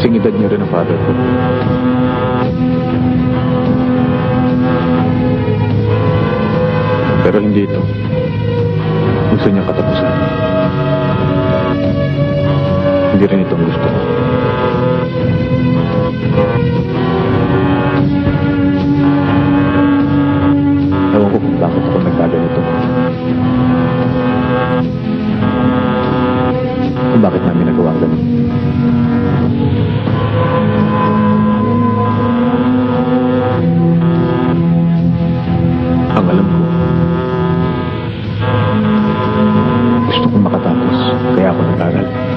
Kasing edad niyo rin ang father ko. Pero hindi ito. Gusto niya katapusan. Hindi rin ito gusto ko. Ewan ko kung bakit ako nagkaganito. Kung bakit namin nagawa ganito. para poder.